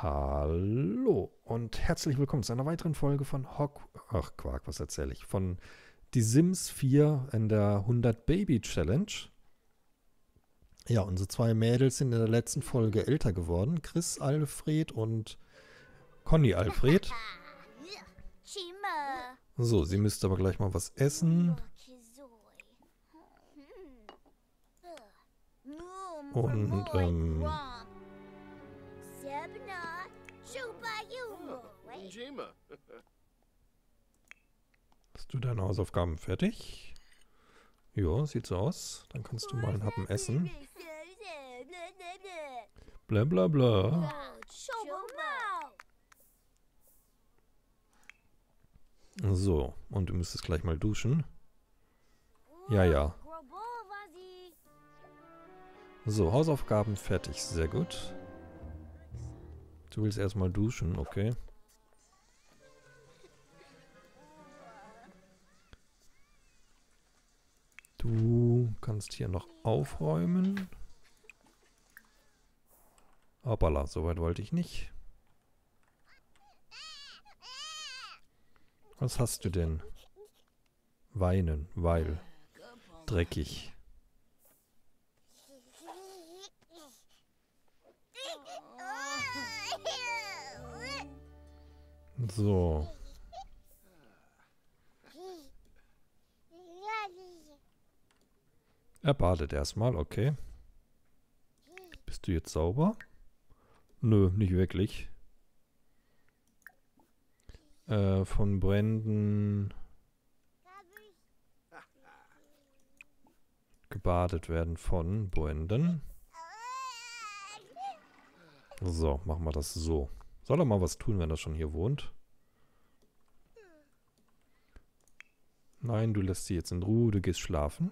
Hallo und herzlich willkommen zu einer weiteren Folge von Hock. Ach, Quark, was erzähle ich? Von Die Sims 4 in der 100 Baby Challenge. Ja, unsere zwei Mädels sind in der letzten Folge älter geworden. Chris Alfred und Conny Alfred. So, sie müsste aber gleich mal was essen. Und, ähm, Hast du deine Hausaufgaben fertig? Ja, sieht so aus. Dann kannst du mal einen Happen essen. Bla bla bla. So, und du müsstest gleich mal duschen. Ja, ja. So, Hausaufgaben fertig. Sehr gut. Du willst erstmal duschen, okay. Kannst hier noch aufräumen. Hoppala, soweit wollte ich nicht. Was hast du denn? Weinen, weil. Dreckig. So. Er badet erstmal, okay. Bist du jetzt sauber? Nö, nicht wirklich. Äh, von Bränden gebadet werden von Bränden. So, machen wir das so. Soll er mal was tun, wenn er schon hier wohnt? Nein, du lässt sie jetzt in Ruhe, du gehst schlafen.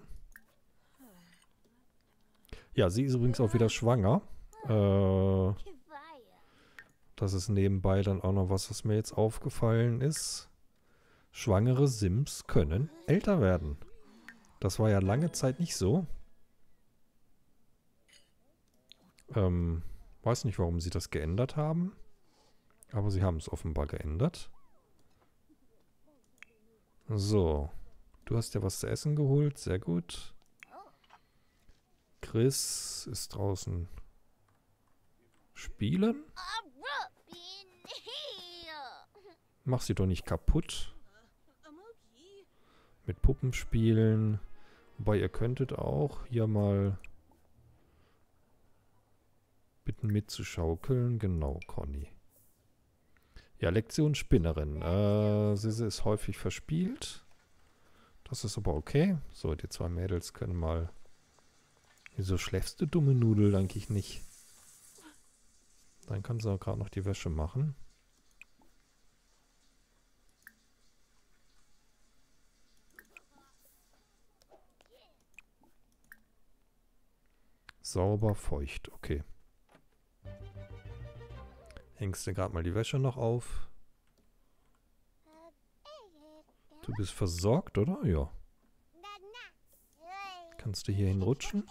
Ja, sie ist übrigens auch wieder schwanger. Äh, das ist nebenbei dann auch noch was, was mir jetzt aufgefallen ist. Schwangere Sims können älter werden. Das war ja lange Zeit nicht so. Ähm, weiß nicht, warum sie das geändert haben. Aber sie haben es offenbar geändert. So. Du hast ja was zu essen geholt. Sehr gut. Chris ist draußen spielen. Mach sie doch nicht kaputt. Mit Puppen spielen. Wobei ihr könntet auch hier mal bitten mitzuschaukeln. Genau, Conny. Ja, Lektion Spinnerin. Äh, sie ist häufig verspielt. Das ist aber okay. So, die zwei Mädels können mal... Wieso schläfst du, dumme Nudel? Eigentlich nicht. Dann kann sie auch gerade noch die Wäsche machen. Sauber, feucht. Okay. Hängst du gerade mal die Wäsche noch auf? Du bist versorgt, oder? Ja. Kannst du hier hinrutschen?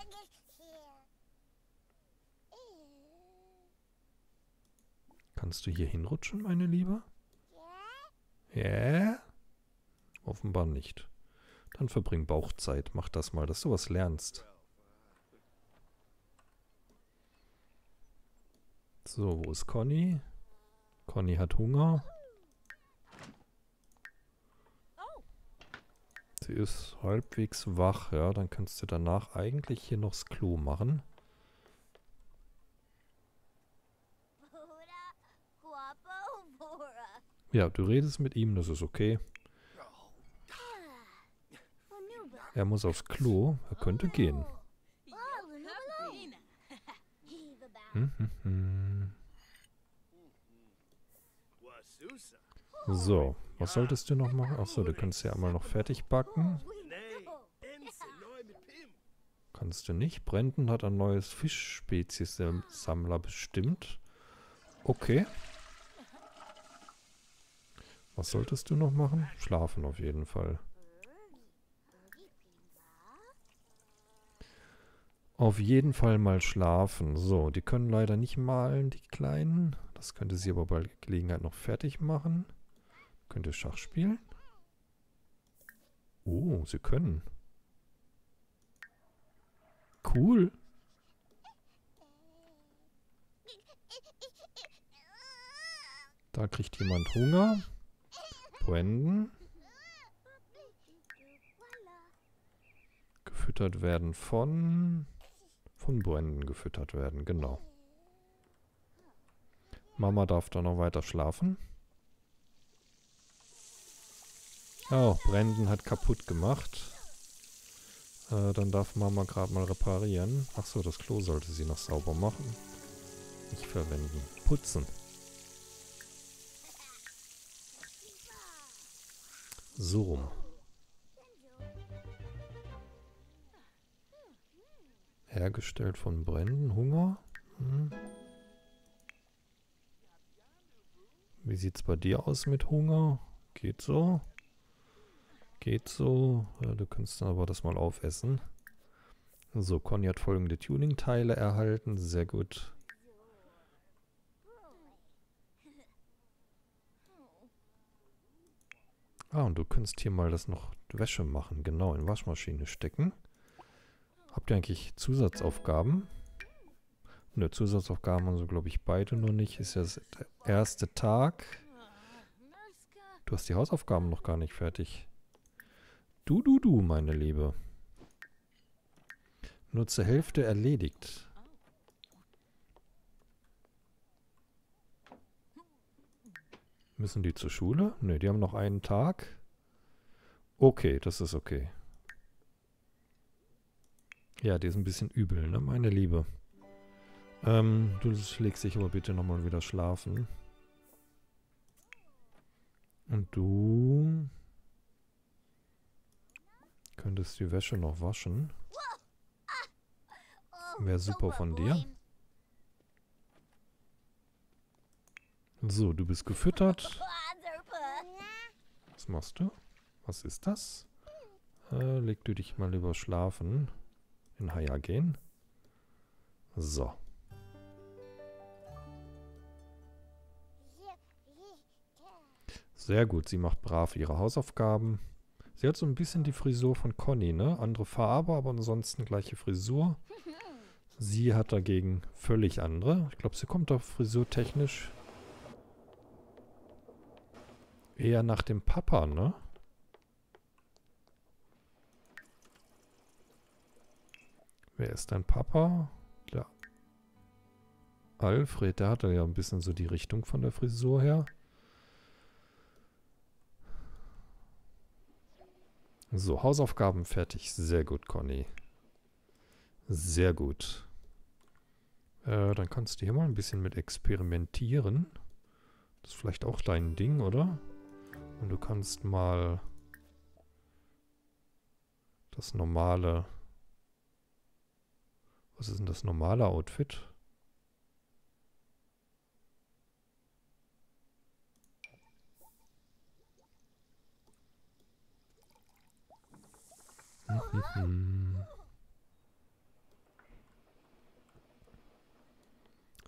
Kannst du hier hinrutschen, meine Liebe? Ja? Yeah? Offenbar nicht. Dann verbring Bauchzeit. Mach das mal, dass du was lernst. So, wo ist Conny? Conny hat Hunger. Sie ist halbwegs wach, ja. Dann kannst du danach eigentlich hier noch das Klo machen. Ja, du redest mit ihm, das ist okay. Er muss aufs Klo, er könnte gehen. Hm, hm, hm. So, was solltest du noch machen? Achso, du kannst ja einmal noch fertig backen. Kannst du nicht. Brandon hat ein neues Fischspezies-Sammler bestimmt. Okay. Was solltest du noch machen? Schlafen auf jeden Fall. Auf jeden Fall mal schlafen. So, die können leider nicht malen, die Kleinen. Das könnte sie aber bei Gelegenheit noch fertig machen. Könnte Schach spielen. Oh, sie können. Cool. Da kriegt jemand Hunger. Brandon. Gefüttert werden von... Von Brandon gefüttert werden, genau. Mama darf da noch weiter schlafen. Oh, Brandon hat kaputt gemacht. Äh, dann darf Mama gerade mal reparieren. Achso, das Klo sollte sie noch sauber machen. Nicht verwenden. Putzen. So rum. Hergestellt von Bränden. Hunger. Hm. Wie sieht's bei dir aus mit Hunger? Geht so. Geht so. Du kannst aber das mal aufessen. So, Conny hat folgende Tuning-Teile erhalten. Sehr gut. Ah, und du kannst hier mal das noch Wäsche machen. Genau, in Waschmaschine stecken. Habt ihr eigentlich Zusatzaufgaben? Ne, Zusatzaufgaben haben sie, glaube ich, beide noch nicht. Ist ja der erste Tag. Du hast die Hausaufgaben noch gar nicht fertig. Du, du, du, meine Liebe. Nur zur Hälfte erledigt. Müssen die zur Schule? Ne, die haben noch einen Tag. Okay, das ist okay. Ja, die ist ein bisschen übel, ne, meine Liebe. Ähm, du legst dich aber bitte nochmal wieder schlafen. Und du könntest die Wäsche noch waschen. Wäre super von dir. So, du bist gefüttert. Was machst du? Was ist das? Äh, leg du dich mal lieber schlafen. In Haya gehen. So. Sehr gut, sie macht brav ihre Hausaufgaben. Sie hat so ein bisschen die Frisur von Conny, ne? Andere Farbe, aber ansonsten gleiche Frisur. Sie hat dagegen völlig andere. Ich glaube, sie kommt doch frisurtechnisch Eher nach dem Papa, ne? Wer ist dein Papa? Der Alfred, der hatte ja ein bisschen so die Richtung von der Frisur her. So, Hausaufgaben fertig. Sehr gut, Conny. Sehr gut. Äh, dann kannst du hier mal ein bisschen mit experimentieren. Das ist vielleicht auch dein Ding, oder? Ja. Und du kannst mal das normale... Was ist denn das normale Outfit?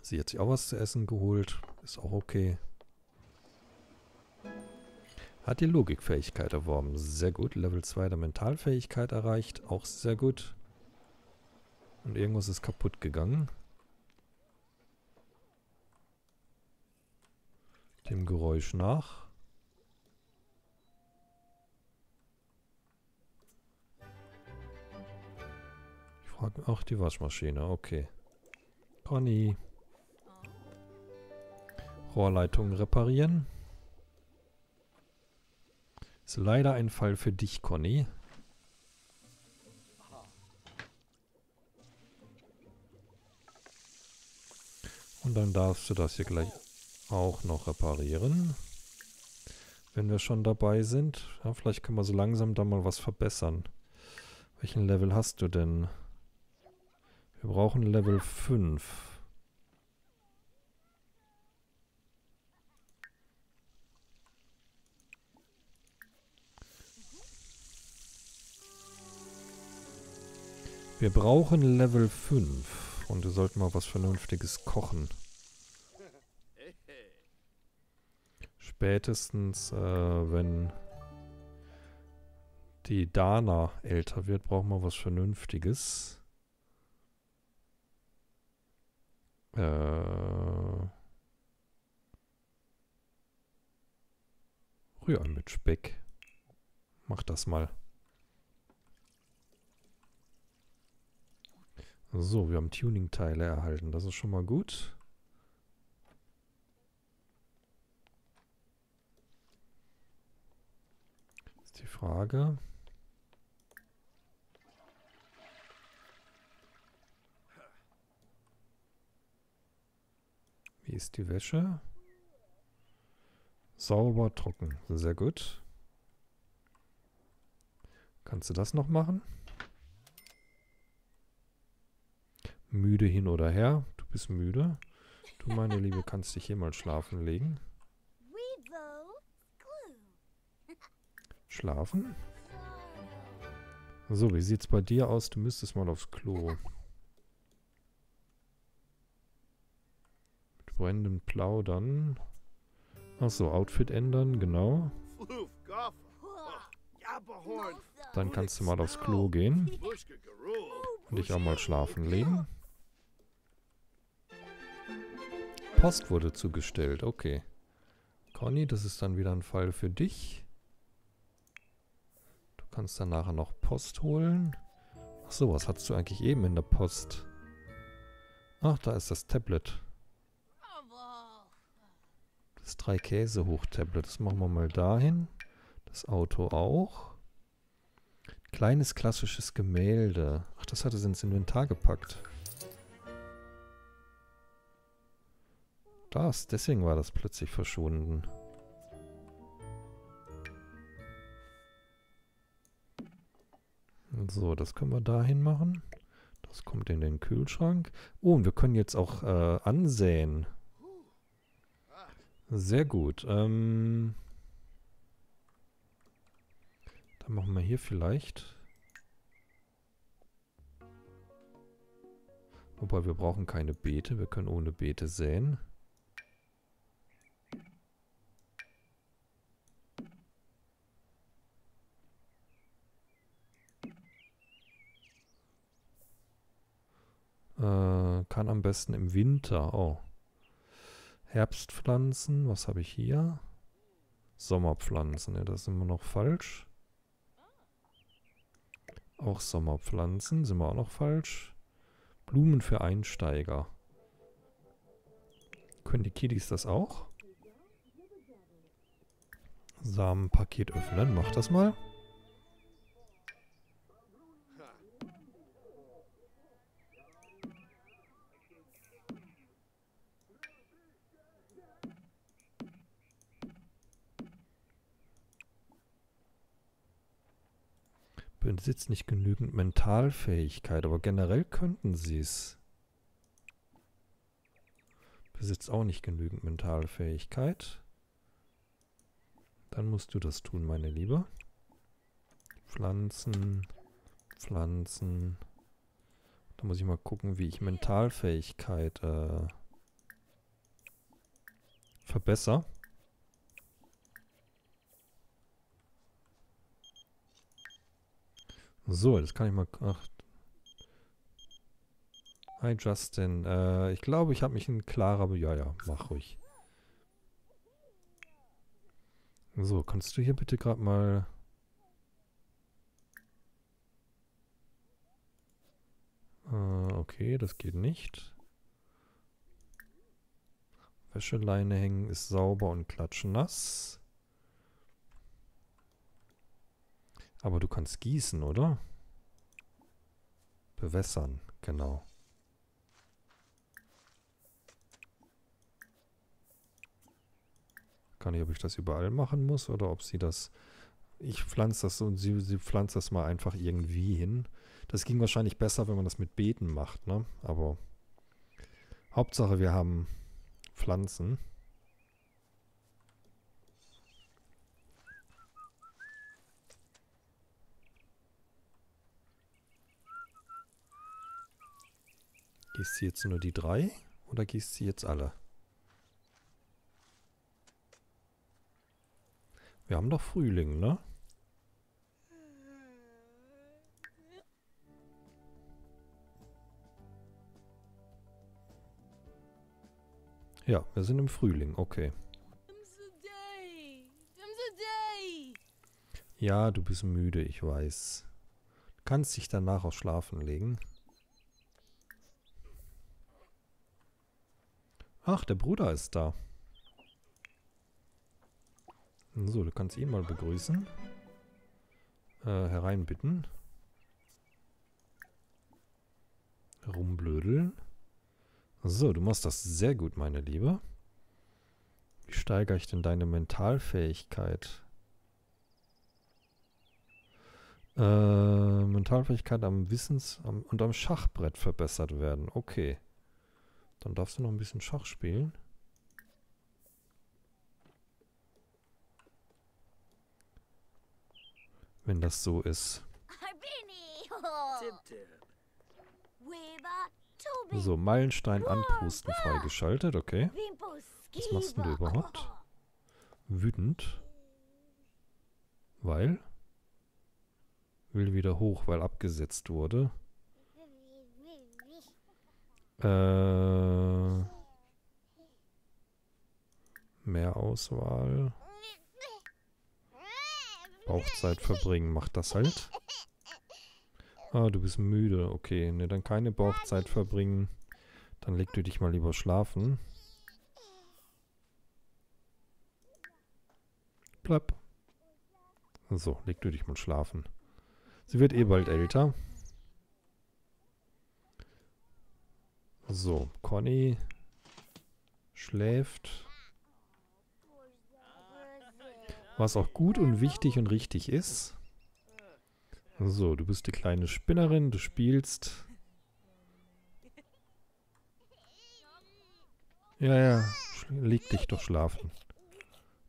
Sie hat sich auch was zu essen geholt. Ist auch okay. Hat die Logikfähigkeit erworben. Sehr gut. Level 2 der Mentalfähigkeit erreicht. Auch sehr gut. Und irgendwas ist kaputt gegangen. Dem Geräusch nach. Ich frage, ach, die Waschmaschine, okay. Conny. Rohrleitungen reparieren. Ist leider ein Fall für dich, Conny. Und dann darfst du das hier gleich auch noch reparieren. Wenn wir schon dabei sind. Ja, vielleicht können wir so langsam da mal was verbessern. Welchen Level hast du denn? Wir brauchen Level 5. Wir brauchen Level 5. Und wir sollten mal was Vernünftiges kochen. Spätestens, äh, wenn die Dana älter wird, brauchen wir was Vernünftiges. Äh. Rührei mit Speck. Mach das mal. So, wir haben Tuning-Teile erhalten. Das ist schon mal gut. Ist die Frage. Wie ist die Wäsche? Sauber, trocken. Sehr gut. Kannst du das noch machen? Müde hin oder her. Du bist müde. Du, meine Liebe, kannst dich hier mal schlafen legen. Schlafen? So, wie sieht's bei dir aus? Du müsstest mal aufs Klo. Mit brennendem Plaudern. Achso, Outfit ändern, genau. Dann kannst du mal aufs Klo gehen. Und dich auch mal schlafen legen. Post wurde zugestellt, okay. Conny, das ist dann wieder ein Fall für dich. Du kannst dann nachher noch Post holen. Ach so, was hattest du eigentlich eben in der Post? Ach, da ist das Tablet. Das drei Käse hoch Tablet. Das machen wir mal dahin. Das Auto auch. Kleines klassisches Gemälde. Ach, das hat es ins Inventar gepackt. Das, deswegen war das plötzlich verschwunden. So, das können wir dahin machen. Das kommt in den Kühlschrank. Oh, und wir können jetzt auch äh, ansäen. Sehr gut. Ähm, dann machen wir hier vielleicht... Wobei wir brauchen keine Beete. Wir können ohne Beete säen. Kann am besten im Winter. Oh. Herbstpflanzen. Was habe ich hier? Sommerpflanzen. Ja, das sind wir noch falsch. Auch Sommerpflanzen. Sind wir auch noch falsch. Blumen für Einsteiger. Können die Kiddies das auch? Samenpaket öffnen. Mach das mal. Besitzt nicht genügend Mentalfähigkeit, aber generell könnten sie es. Besitzt auch nicht genügend Mentalfähigkeit. Dann musst du das tun, meine Liebe. Pflanzen, Pflanzen. Da muss ich mal gucken, wie ich Mentalfähigkeit äh, verbessere. So, das kann ich mal... Ach. Hi Justin. Äh, ich glaube, ich habe mich in klarer... Ja, ja, mach ruhig. So, kannst du hier bitte gerade mal... Äh, okay, das geht nicht. Wäscheleine hängen ist sauber und klatschnass. Aber du kannst gießen, oder? Bewässern, genau. Kann ich, ob ich das überall machen muss oder ob sie das... Ich pflanze das und sie, sie pflanzt das mal einfach irgendwie hin. Das ging wahrscheinlich besser, wenn man das mit Beeten macht, ne? Aber Hauptsache wir haben Pflanzen. Gießt du jetzt nur die drei oder gießt du jetzt alle? Wir haben doch Frühling, ne? Ja, wir sind im Frühling, okay. Ja, du bist müde, ich weiß. Du kannst dich danach auch schlafen legen. Ach, der Bruder ist da. So, du kannst ihn mal begrüßen. Äh, hereinbitten. Rumblödeln. So, du machst das sehr gut, meine Liebe. Wie steigere ich denn deine Mentalfähigkeit? Äh, Mentalfähigkeit am Wissens- und am Schachbrett verbessert werden. Okay. Dann darfst du noch ein bisschen Schach spielen. Wenn das so ist. So, Meilenstein anpusten freigeschaltet, okay. Was machst denn du überhaupt? Wütend. Weil? Will wieder hoch, weil abgesetzt wurde. Äh, mehr Auswahl. Bauchzeit verbringen, macht das halt. Ah, du bist müde. Okay, ne, dann keine Bauchzeit verbringen. Dann leg du dich mal lieber schlafen. Bleib. So, leg du dich mal schlafen. Sie wird eh bald älter. So, Conny schläft. Was auch gut und wichtig und richtig ist. So, du bist die kleine Spinnerin, du spielst. Ja, ja, leg dich doch schlafen.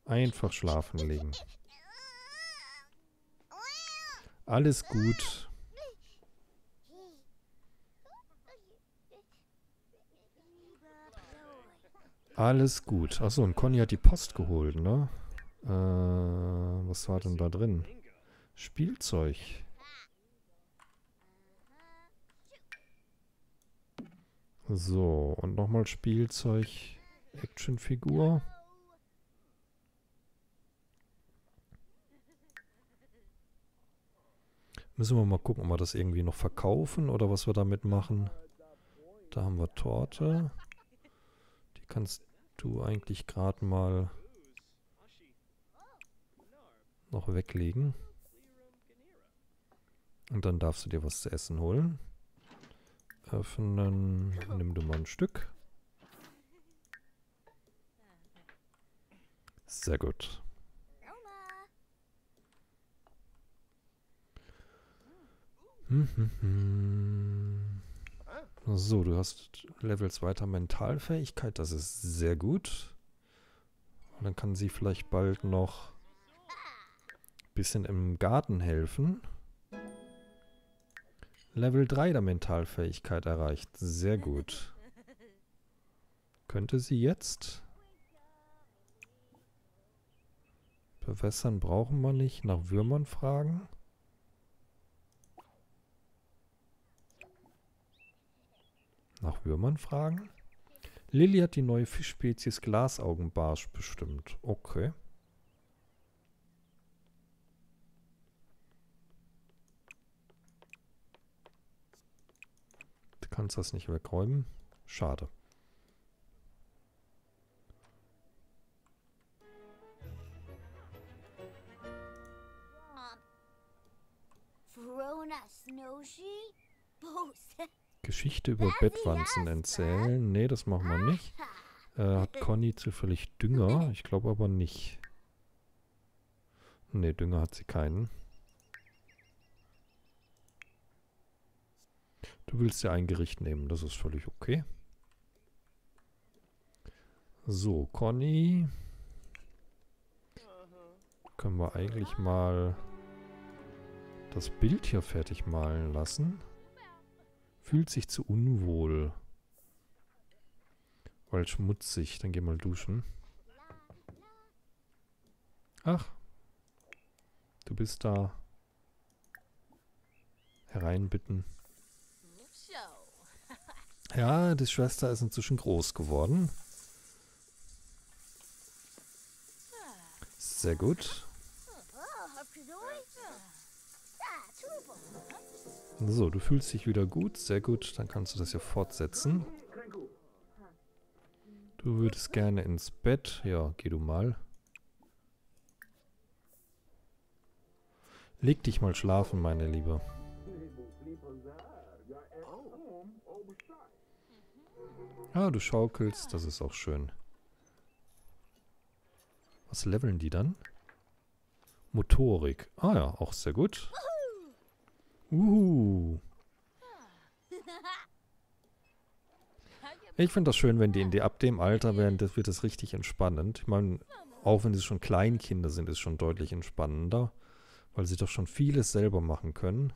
Einfach schlafen legen. Alles gut. Alles gut. Achso, und Conny hat die Post geholt, ne? Äh, was war denn da drin? Spielzeug. So, und nochmal Spielzeug. Actionfigur. Müssen wir mal gucken, ob wir das irgendwie noch verkaufen oder was wir damit machen. Da haben wir Torte. Die kannst du eigentlich gerade mal noch weglegen. Und dann darfst du dir was zu essen holen. Öffnen. Nimm du mal ein Stück. Sehr gut. So, du hast Levels weiter Mentalfähigkeit. Das ist sehr gut. Und dann kann sie vielleicht bald noch bisschen im Garten helfen. Level 3 der Mentalfähigkeit erreicht. Sehr gut. Könnte sie jetzt? Bewässern brauchen wir nicht. Nach Würmern fragen. Nach Würmern fragen? Lilly hat die neue Fischspezies Glasaugenbarsch bestimmt. Okay. Kannst das nicht wegräumen. Schade. Geschichte über Bettwanzen erzählen. Nee, das machen wir nicht. Äh, hat Conny zufällig Dünger? Ich glaube aber nicht. Nee, Dünger hat sie keinen. Du willst ja ein Gericht nehmen, das ist völlig okay. So, Conny. Können wir eigentlich mal das Bild hier fertig malen lassen. Fühlt sich zu unwohl. Weil schmutzig. Dann geh mal duschen. Ach, Du bist da. Hereinbitten. Ja, die Schwester ist inzwischen groß geworden. Sehr gut. So, du fühlst dich wieder gut. Sehr gut. Dann kannst du das hier fortsetzen. Du würdest gerne ins Bett. Ja, geh du mal. Leg dich mal schlafen, meine Liebe. Ah, du schaukelst. Das ist auch schön. Was leveln die dann? Motorik. Ah ja, auch sehr gut. Uhu. Ich finde das schön, wenn die in die ab dem Alter werden, das wird das richtig entspannend. Ich meine, auch wenn sie schon Kleinkinder sind, ist schon deutlich entspannender, weil sie doch schon vieles selber machen können.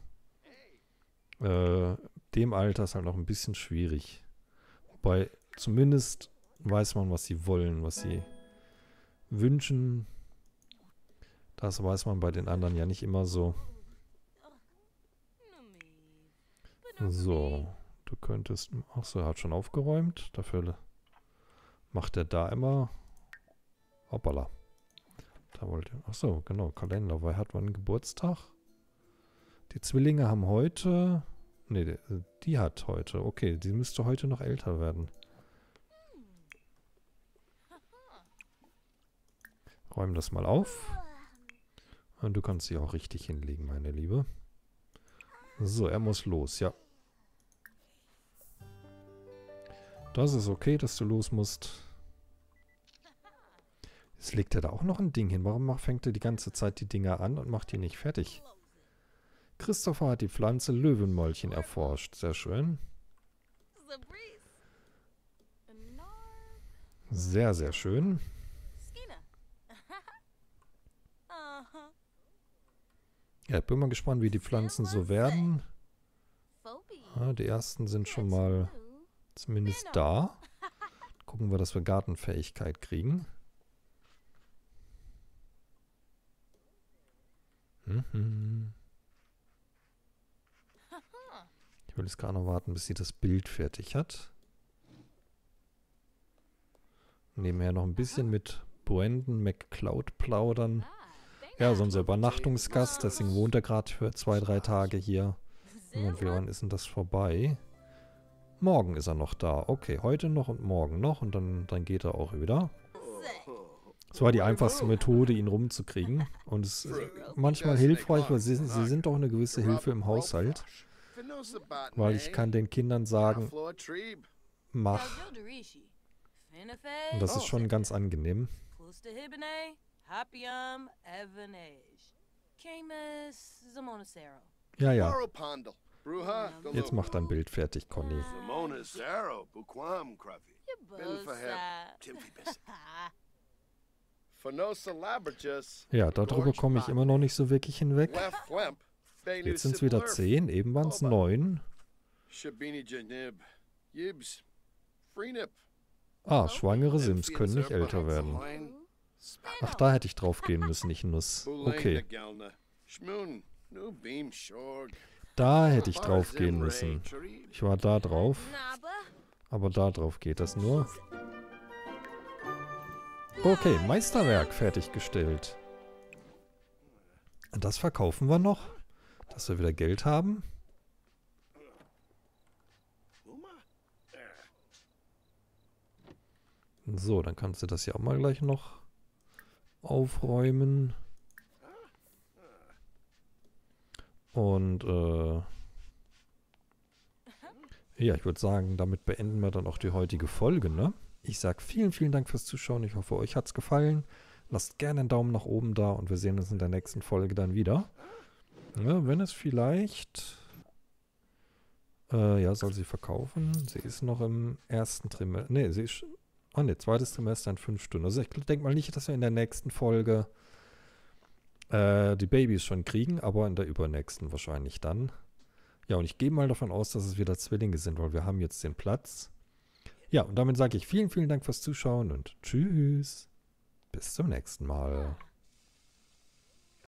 Äh, dem Alter ist halt noch ein bisschen schwierig. Wobei zumindest weiß man, was sie wollen, was sie wünschen. Das weiß man bei den anderen ja nicht immer so. So, du könntest... Achso, er hat schon aufgeräumt. Dafür macht er da immer... Hoppala. Da wollte... Achso, genau, Kalender. Weil hat man Geburtstag? Die Zwillinge haben heute... Ne, die hat heute. Okay, die müsste heute noch älter werden. Räumen das mal auf. Und du kannst sie auch richtig hinlegen, meine Liebe. So, er muss los, ja. Das ist okay, dass du los musst. Jetzt legt er da auch noch ein Ding hin. Warum fängt er die ganze Zeit die Dinger an und macht die nicht fertig? Christopher hat die Pflanze Löwenmäulchen erforscht. Sehr schön. Sehr, sehr schön. Ja, ich bin mal gespannt, wie die Pflanzen so werden. Ja, die ersten sind schon mal zumindest da. Gucken wir, dass wir Gartenfähigkeit kriegen. Mhm. Ich will jetzt gerade noch warten, bis sie das Bild fertig hat. Nebenher noch ein bisschen mit Brandon McCloud plaudern. Ja, so unser Übernachtungsgast, deswegen wohnt er gerade für zwei, drei Tage hier. Und wie wann ist denn das vorbei? Morgen ist er noch da. Okay, heute noch und morgen noch und dann, dann geht er auch wieder. Das war die einfachste Methode, ihn rumzukriegen. Und es ist manchmal hilfreich, weil sie, sie sind doch eine gewisse Hilfe im Haushalt. Weil ich kann den Kindern sagen, mach. Und das ist schon ganz angenehm. Ja, ja. Jetzt mach dein Bild fertig, Conny. Ja, darüber komme ich immer noch nicht so wirklich hinweg. Jetzt sind es wieder zehn, eben waren es neun. Ah, schwangere Sims können nicht älter werden. Ach, da hätte ich drauf gehen müssen, nicht Nuss. Okay. Da hätte ich drauf gehen müssen. Ich war da drauf. Aber da drauf geht das nur. Okay, Meisterwerk fertiggestellt. Das verkaufen wir noch, dass wir wieder Geld haben. So, dann kannst du das ja auch mal gleich noch aufräumen. Und äh, ja, ich würde sagen, damit beenden wir dann auch die heutige Folge, ne? Ich sage vielen, vielen Dank fürs Zuschauen. Ich hoffe, euch hat es gefallen. Lasst gerne einen Daumen nach oben da und wir sehen uns in der nächsten Folge dann wieder. Ja, wenn es vielleicht... Äh, ja, soll sie verkaufen. Sie ist noch im ersten Trimester. Ne, sie ist... Oh ne, zweites Trimester in fünf Stunden. Also ich denke mal nicht, dass wir in der nächsten Folge äh, die Babys schon kriegen, aber in der übernächsten wahrscheinlich dann. Ja, und ich gehe mal davon aus, dass es wieder Zwillinge sind, weil wir haben jetzt den Platz. Ja, und damit sage ich vielen, vielen Dank fürs Zuschauen und tschüss. Bis zum nächsten Mal.